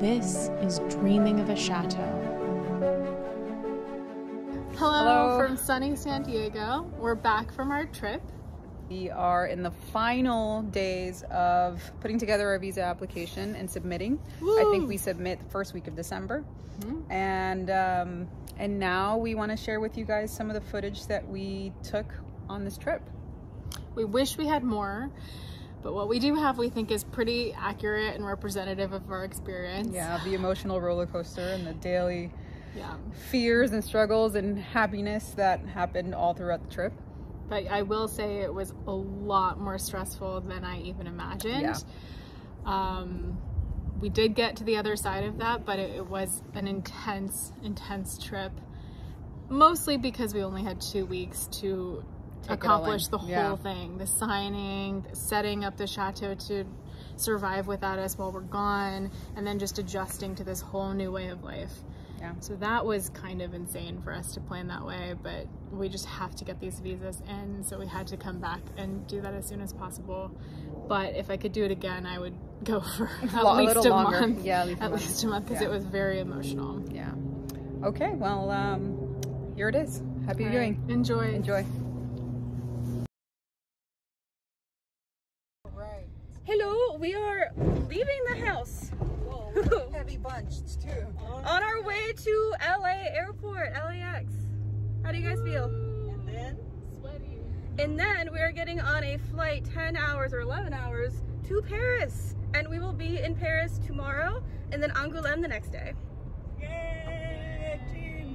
This is Dreaming of a Chateau. Hello, Hello. from sunny San Diego. We're back from our trip. We are in the final days of putting together our visa application and submitting. I think we submit the first week of December. Mhm. And um, and now we want to share with you guys some of the footage that we took on this trip. We wish we had more, but what we do have we think is pretty accurate and representative of our experience. Yeah, the emotional roller coaster and the daily Yeah. fears and struggles and happiness that happened all throughout the trip. But I will say it was a lot more stressful than I even imagined. Yeah. Um, we did get to the other side of that, but it, it was an intense, intense trip. Mostly because we only had two weeks to Take it all accomplish the whole Yeah. thing the signing, setting up the chateau to survive without us while we're gone, and then just adjusting to this whole new way of life. Yeah. So that was kind of insane for us to plan that way, but we just have to get these visas in, so we had to come back and do that as soon as possible. But if I could do it again, I would go for at a least little a longer. month. Yeah, at least a month. least a month because Yeah. it was very emotional. Yeah. Okay, well, um, here it is. Happy viewing. Enjoy. Enjoy. Hello, we are leaving the house heavy bunch too. on our way to LA airport, LAX. How do you guys feel? And then Sweaty. And then we are getting on a flight 10 hours or 11 hours to Paris. And we will be in Paris tomorrow and then Angoulême the next day. Yay, team.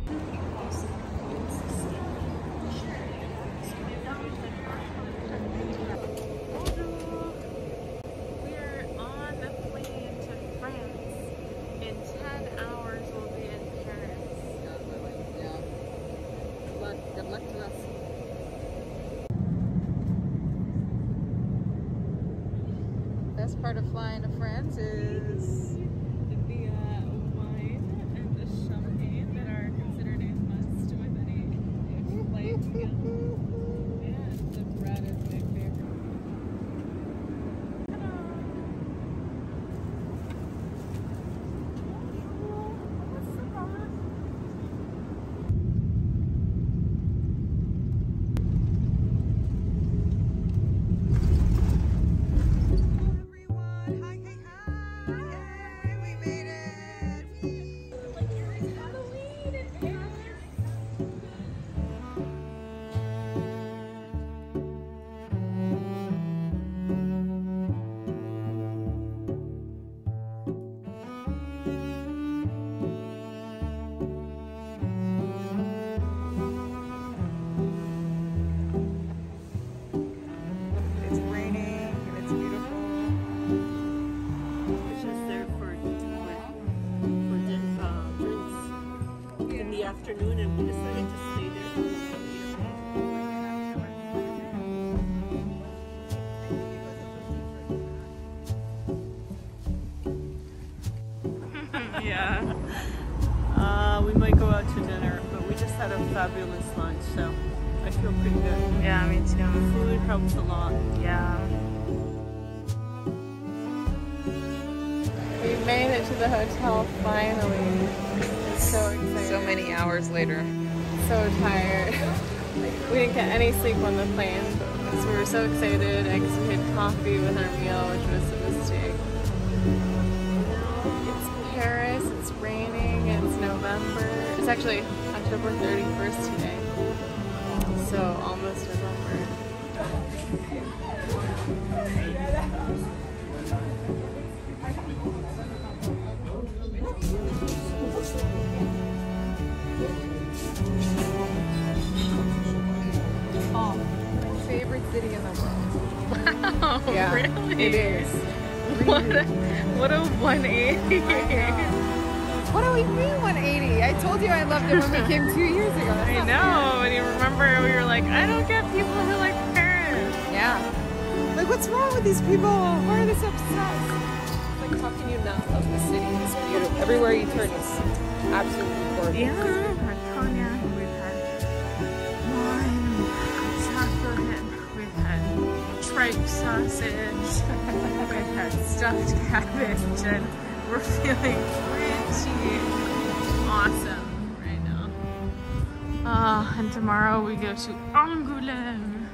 Out to dinner, but we just had a fabulous lunch, so I feel pretty good. Yeah, me too. Food helps a lot. Yeah. We made it to the hotel finally. It's so exciting. so many hours later. so tired. we didn't get any sleep on the plane because we were so excited and because we had coffee with our meal, which was It's actually October 31st today. So almost November. Oh, favorite city in the world. Oh, Yeah, really? It is. What a, what a 180. What do we mean 180? I told you I loved it when we came two years ago. That's I know. And you remember we were like, I don't get people who like Paris. Yeah. Like, what's wrong with these people? Why are they so obsessed? Like, how can you not love the city? It's beautiful. Everywhere you turn is absolutely gorgeous. Yeah, we've had cognac, we've had wine, we've had chocolate, we've had tripe sausage, we've had stuffed cabbage, and We're feeling awesome right now. Uh, and tomorrow we go to Angoulême.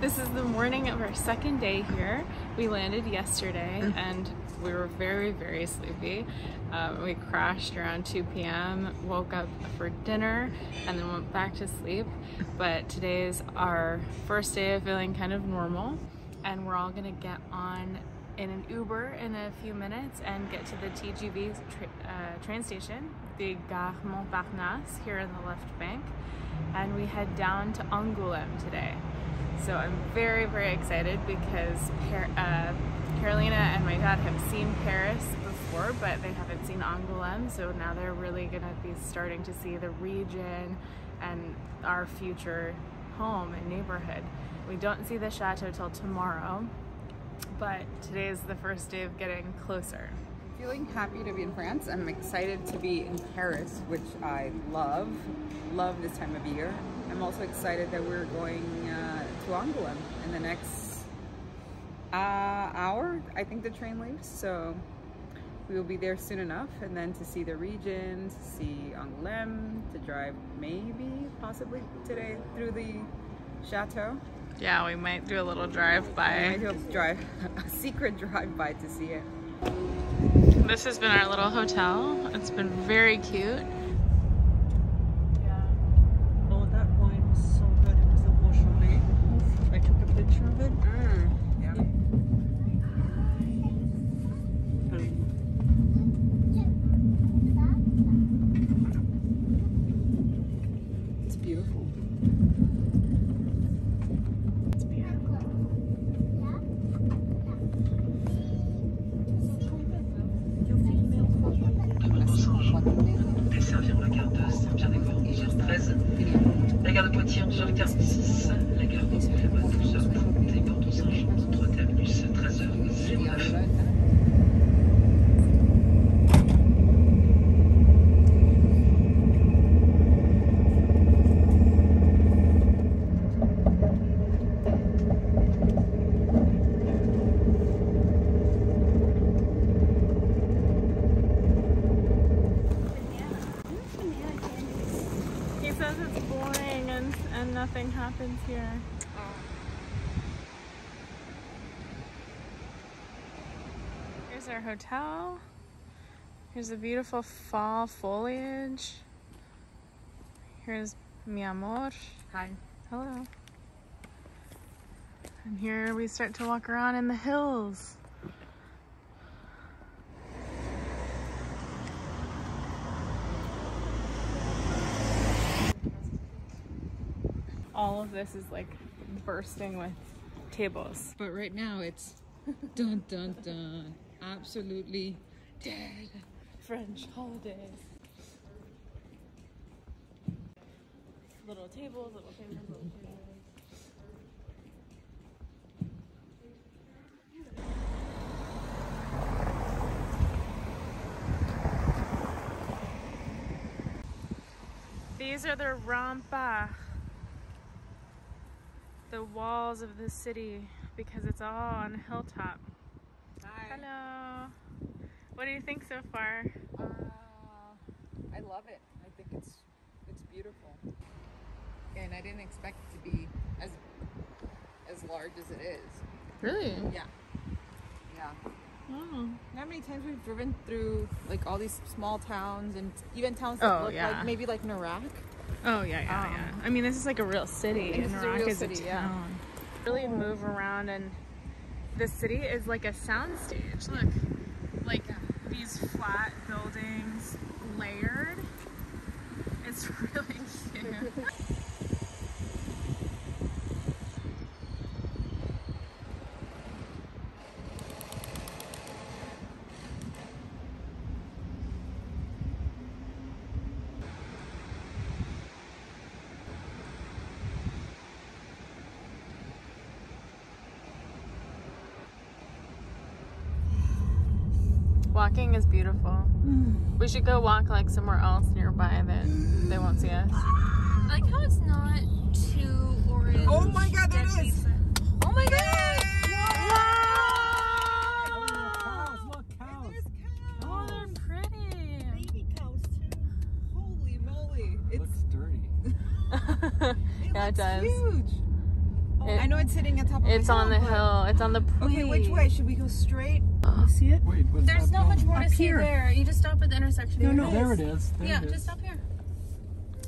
This is the morning of our second day here. We landed yesterday and we were very, very sleepy. Um, we crashed around 2 p.m., woke up for dinner, and then went back to sleep. But today is our first day of feeling kind of normal, and we're all gonna get on in an Uber in a few minutes and get to the TGV tra uh, train station, the Gare Montparnasse, here in the left bank, and we head down to Angoulême today. So I'm very, very excited because Par- uh, Carolina and my dad have seen Paris before, but they haven't seen Angoulême. So now they're really gonna be starting to see the region and our future home and neighborhood. We don't see the chateau till tomorrow, but today is the first day of getting closer. Feeling happy to be in France. I'm excited to be in Paris, which I love. Love this time of year. I'm also excited that we're going uh, to Angoulême in the next uh, hour. I think the train leaves, so we will be there soon enough. And then to see the region, to see Angoulême, to drive maybe, possibly today through the chateau. Yeah, we might do a little drive I by. might do a drive, a secret drive-by to see it. This has been our little hotel. It's been very cute. Yeah. Oh, that wine was so good. It was a Beaujolais. I took a picture of it. Yeah. It's beautiful. Desservir la gare de Saint-Pierre-des-Corps 11h13, la gare de Poitiers 11h46, la gare d'Angoulême 12h30 et Bordeaux Saint-Jean 3 terminus 13h09. He says it's boring and, and nothing happens here. Here's our hotel. Here's the beautiful fall foliage. Here's mi amor. Hi. Hello. And here we start to walk around in the hills. All of this is like bursting with tables. But right now it's dun dun dun. Absolutely dead. French holidays. Little tables, little tables, little. These are the rampa, the walls of the city, because it's all on a hilltop. Hello. What do you think so far? Uh, I love it. I think it's it's beautiful. And I didn't expect it to be as as large as it is. Really? Yeah. Yeah. Oh. How many times we've driven through like all these small towns and even towns that Oh, look yeah. like maybe like Narak. Oh yeah, yeah, Um, yeah. I mean, this is like a real city, This and is a real is city, a yeah. Really move around, and the city is like a soundstage. Look, like these flat buildings layered. It's really cute. Walking is beautiful. Mm. We should go walk like somewhere else nearby that they won't see us. I like how it's not too orange. Oh my god, there it is! Oh my god! yeah, it does. Huge. Oh, it, I know it's sitting on top of. the hill, It's on the hill. It's on the. Pleat. Okay, which way should we go? Straight See it? Wait, what's There's not much building? more to Up see here. there. You just stop at the intersection. No, no. it There is. it is. There Yeah, it is. just stop here.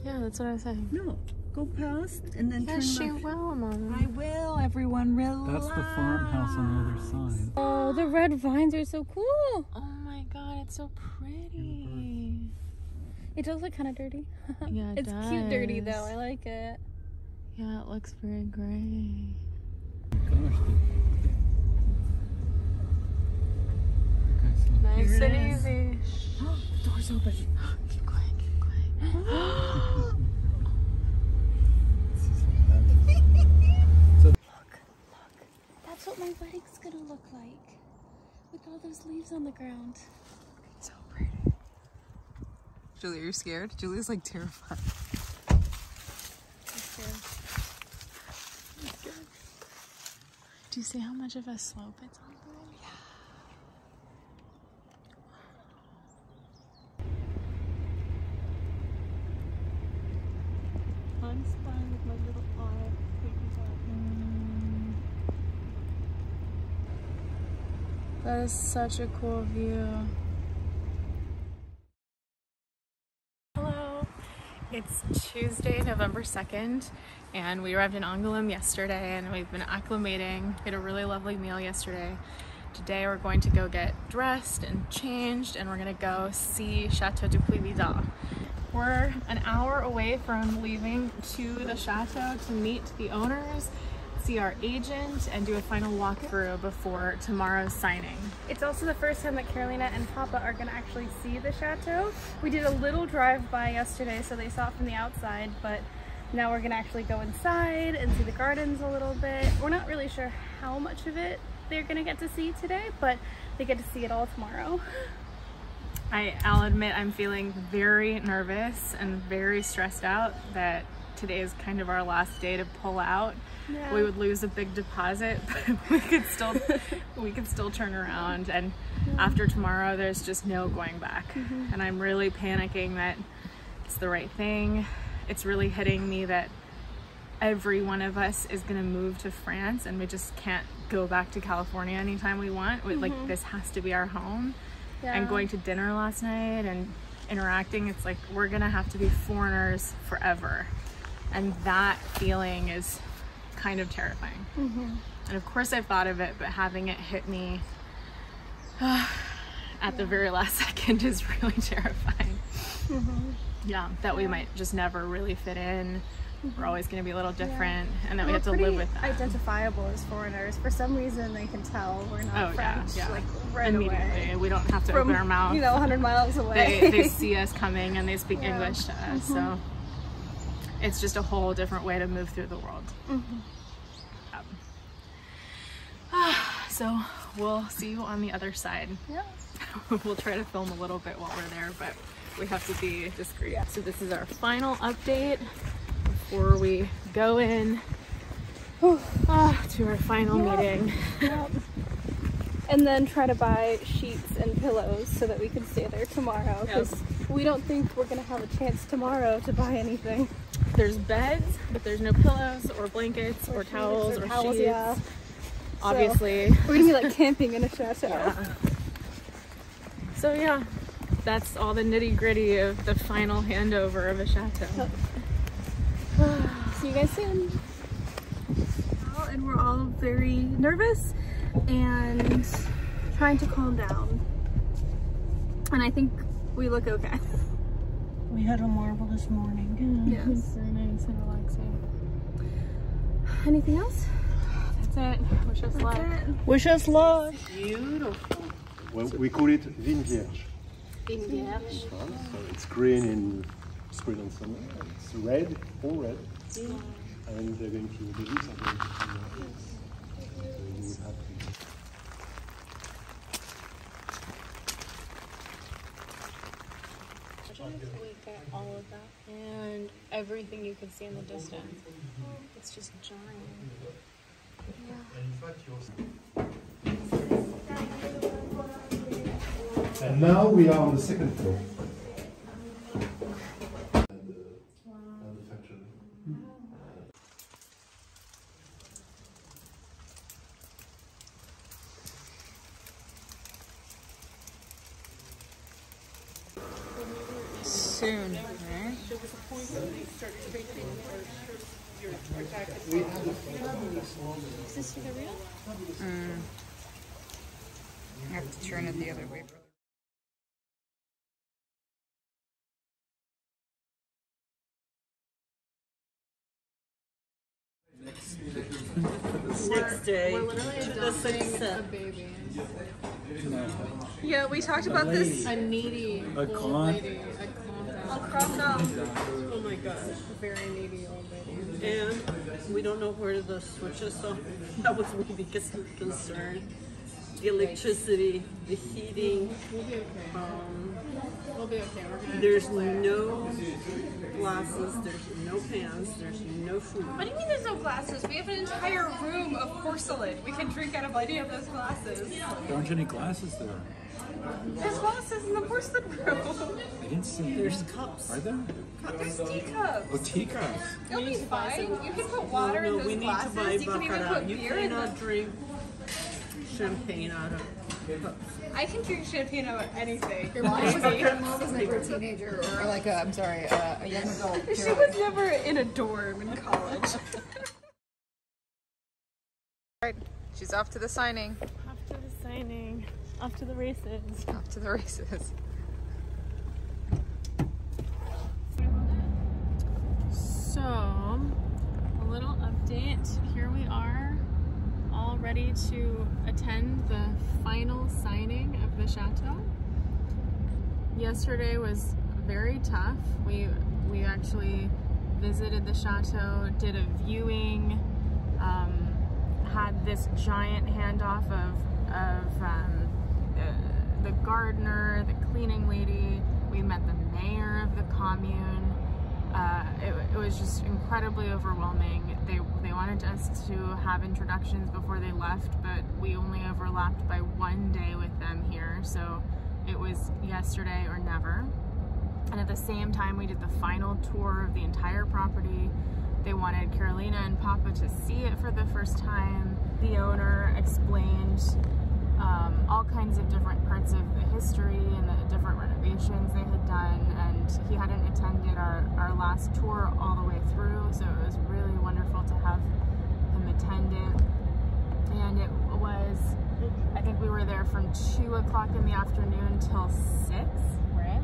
Yeah, that's what I was saying. No. Go past and then turn Yes, she will, Mama. I will. Everyone relax. That's the farmhouse on the other side. Oh, the red vines are so cool. Oh my god, it's so pretty. It does look kind of dirty. Yeah, it it's cute dirty though. I like it. Yeah, it looks very gray. Gosh. Okay, so Nice Here it and is. easy. Doors open. Keep quiet, keep quiet. Look, look. That's what my wedding's gonna look like. With all those leaves on the ground. so pretty. Julie, are you scared? Julie's like terrified. Do you see how much of a slope it's on? Yeah. I'm spying with my little eye. That is such a cool view. Hello. It's Tuesday, November 2nd, and we arrived in Angoulême yesterday and we've been acclimating. We had a really lovely meal yesterday. Today we're going to go get dressed and changed and we're gonna go see Chateau du Puy-Vidal. We're an hour away from leaving to the chateau to meet the owners, see our agent, and do a final walkthrough before tomorrow's signing. It's also the first time that Carolina and Papa are gonna actually see the chateau. We did a little drive by yesterday, so they saw it from the outside, but now we're gonna actually go inside and see the gardens a little bit. We're not really sure how much of it they're gonna get to see today, but they get to see it all tomorrow. I, I'll admit I'm feeling very nervous and very stressed out that today is kind of our last day to pull out. Yeah. We would lose a big deposit, but we could still we could still turn around and after tomorrow there's just no going back. Mm-hmm. And I'm really panicking that it's the right thing. It's really hitting me that every one of us is going to move to France and we just can't go back to California anytime we want. We, Like mm-hmm. this has to be our home and going to dinner last night and interacting it's like we're gonna have to be foreigners forever and that feeling is kind of terrifying mm-hmm. and of course i've thought of it but having it hit me at the very last second is really terrifying mm-hmm. yeah that we might just never really fit in we're mm-hmm. always going to be a little different and that we We're have to live with that identifiable as foreigners. For some reason, they can tell we're not Oh, yeah, French, yeah. like right immediately away. we don't have to From, open our mouth you know, 100 miles away. they, they see us coming and they speak Yeah. Mm-hmm. English to us. So it's just a whole different way to move through the world. Mm-hmm. Um, so we'll see you on the other side. yeah. we'll try to film a little bit while we're there, but we have to be discreet. So this is our final update before we go in ah, to our final meeting. Yep. And then try to buy sheets and pillows so that we can stay there tomorrow because we don't think we're gonna have a chance tomorrow to buy anything. There's beds, but there's no pillows or blankets or, sheets towels or, towels, sheets. yeah. Obviously, We're gonna be like camping in a chateau. Yeah. So yeah, that's all the nitty gritty of the final handover of a chateau. See you guys soon. And we're all very nervous and trying to calm down. And I think we look okay. We had a marvelous this morning. Yes. Very nice and relaxing. Anything else? That's it. Wish us luck. Wish us luck. Beautiful. Well, we call it Vigne Vierge. Yeah. So it's green in spring and summer. It's red, all red. And they're going to, the leaves are going to be uh, So you would have to Got all of that and everything you can see in the distance. It's just giant. And now we are on the second floor. And, uh, and the factory. soon, right? Is this for the real? Mm. I have to turn it the other way. Next day, the sunset. baby. Yeah, we talked about this. A needy A old con? lady. A con- I'll crop down. Oh my gosh. very needy old lady. And we don't know where the switch is, so that was my biggest concern. The electricity, the heating, We'll be okay. um, We'll be okay. We're gonna. there's no glasses, there's no pans, there's no food. What do you mean there's no glasses? We have an entire room of porcelain. We can drink out of any of those glasses. There aren't any glasses there. There's glasses in the porcelain room. I didn't see. There's cups. Are there? There's teacups. Oh, teacups. It'll be fine. You can put water no, in those we need glasses. to buy you can even baccarat. put You beer in them. drink champagne out of cups. I can drink champagne out of anything. Your mom was, your mom was never a teenager, or like a, I'm sorry, a, a young adult. She was never in a dorm in college. Right, she's off to the signing, Off to the signing. Off to the races. off to the races. So, a little update. Here we are, all ready to attend the final signing of the chateau. Yesterday was very tough. We we actually visited the chateau, did a viewing, um, had this giant handoff of of um, the, the gardener, the cleaning lady. We met the mayor of the commune. Was just incredibly overwhelming. They they wanted us to have introductions before they left, but we only overlapped by one day with them here, so it was yesterday or never. And at the same time, we did the final tour of the entire property. They wanted Carolina and Papa to see it for the first time. The owner explained um, all kinds of different parts of the history and the different renovations they had done. He hadn't attended our, our last tour all the way through, so it was really wonderful to have him attend it. And it was, I think we were there from 2 o'clock in the afternoon till 6. Right.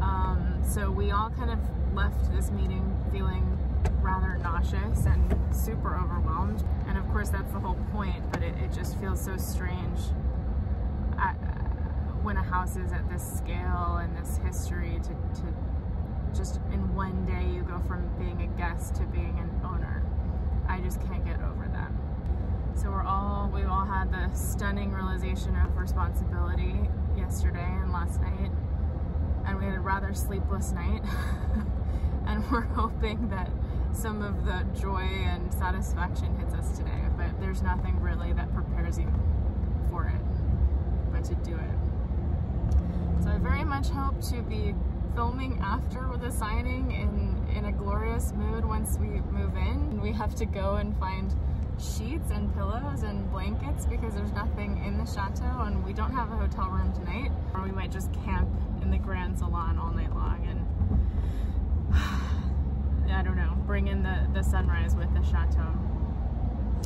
Um, so we all kind of left this meeting feeling rather nauseous and super overwhelmed. And of course, that's the whole point, but it, it just feels so strange when a house is at this scale and this history to, to just in one day you go from being a guest to being an owner. I just can't get over that. So we're all, we all had the stunning realization of responsibility yesterday and last night and we had a rather sleepless night. and we're hoping that some of the joy and satisfaction hits us today, but there's nothing really that prepares you for it but to do it. So I very much hope to be filming after with the signing in, in a glorious mood once we move in. We have to go and find sheets and pillows and blankets because there's nothing in the chateau and we don't have a hotel room tonight. Or we might just camp in the Grand Salon all night long and I don't know, bring in the, the sunrise with the chateau.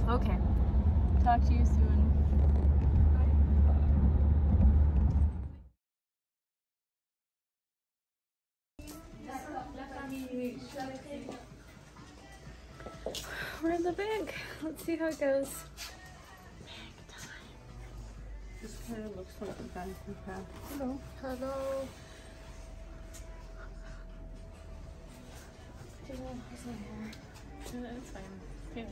Okay, talk to you soon. We're in the bank. Let's see how it goes. This kind of looks like the bank we have. Hello. Hello. It's fine. Here.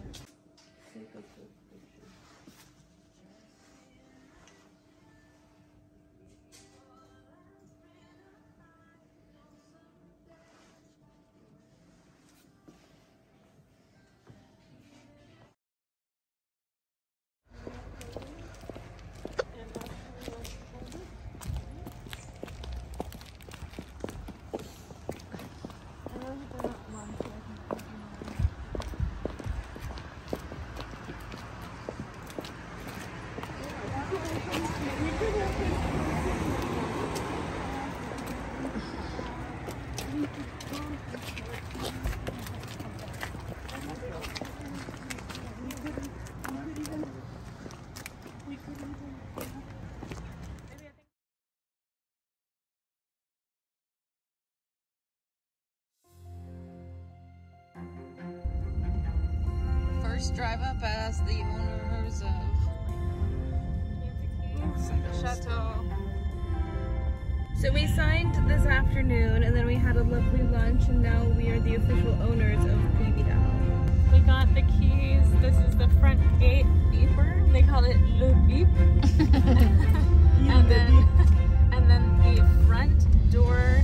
Just drive up as the owners of chateau. So we signed this afternoon and then we had a lovely lunch and now we are the official owners of Baby Doll. We got the keys. This is the front gate beeper. They call it le beep. and then and then the front door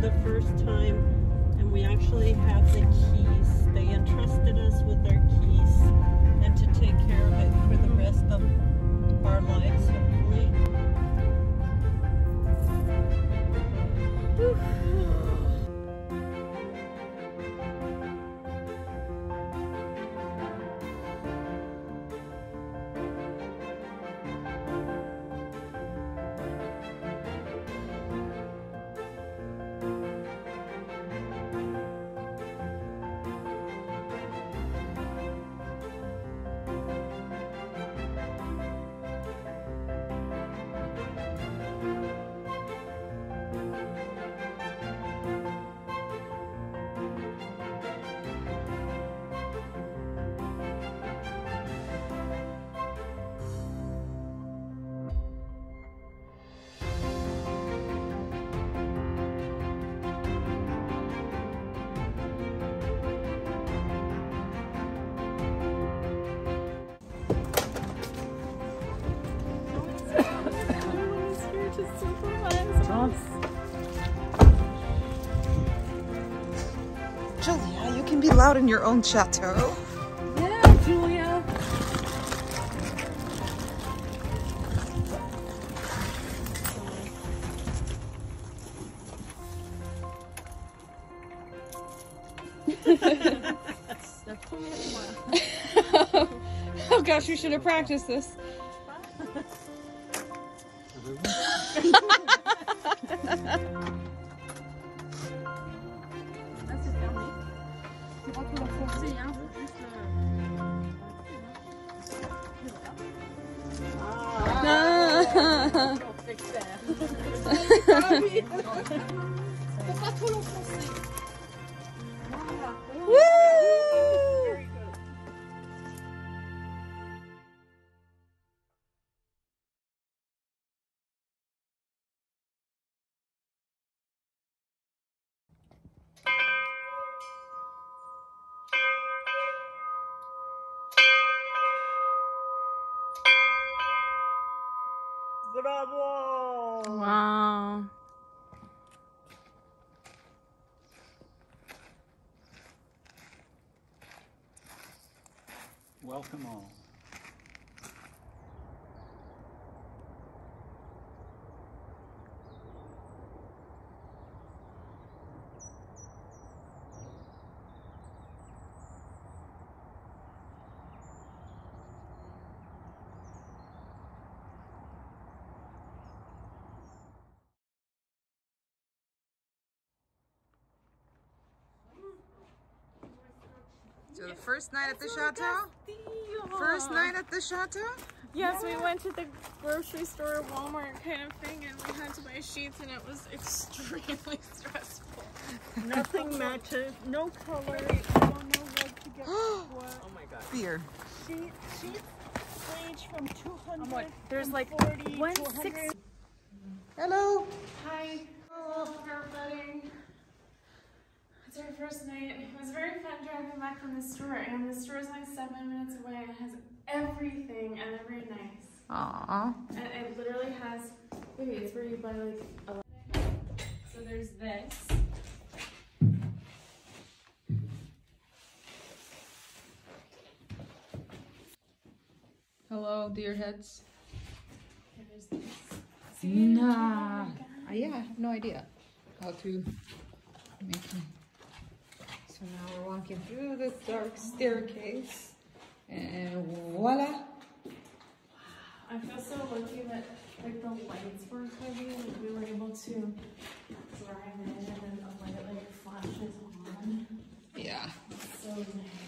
the first time, and we actually have the keys. They entrusted us with our keys and to take care of it for the rest of our lives, hopefully. Julia, you can be loud in your own chateau. Yeah, Julia. oh gosh, we should have practiced this. Bravo! Wow. Welcome all. So the first night at the chateau? First night at the chateau? Yes, we went to the grocery store, Walmart kind of thing, and we had to buy sheets, and it was extremely stressful. Nothing matches, no color. I don't know what to get what. Oh my god. Beer. Sheet, sheets range from 200 what? There's like 40 one to six- 100. Hello. Hi. Hello, everybody. It's our first night. It was very fun driving back from the store, and the store is like seven minutes away and has everything and they're very nice. Aww. And it literally has, maybe it's where you buy like a So there's this. Hello, dear heads. There's this. Nah. Uh, yeah, I have no idea how to make. So now we're walking through this dark staircase. And voila. I feel so lucky that like the lights were heavy, like we were able to drive in and then the light like flashes on. Yeah. So nice.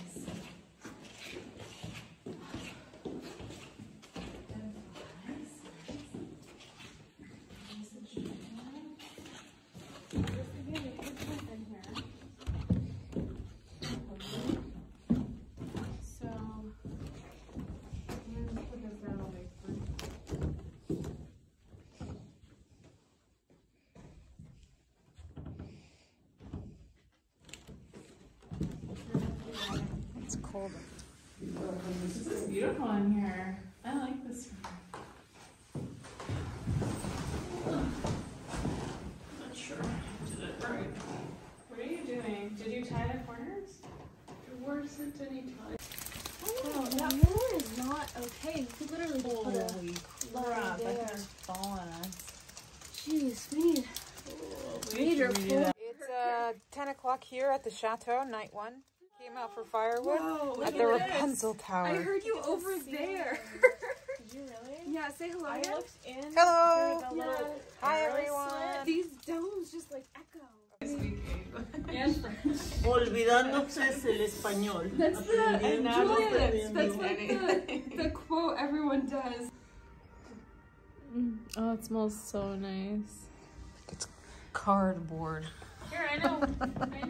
This is beautiful in here. I like this room. Not sure I did it right. What are you doing? Did you tie the corners? There wasn't any time. Oh, that floor is not okay. You could literally just put a Holy crap, there. that thing's falling on us. Jeez, we need major redo floor. that. It's uh, 10 o'clock here at the chateau, night one. Came out for firewood Whoa, at at the this. Rapunzel Tower. I heard you over there. Did you really? yeah, say hello. I again. looked in. Hello! through the little Hi everyone! These domes just like echo. Olvidándose el español. That's the Aprendiendo, Julia. That's aprendiendo. like the, the quote everyone does. Mm. Oh, it smells so nice. It's cardboard. Here, I know. I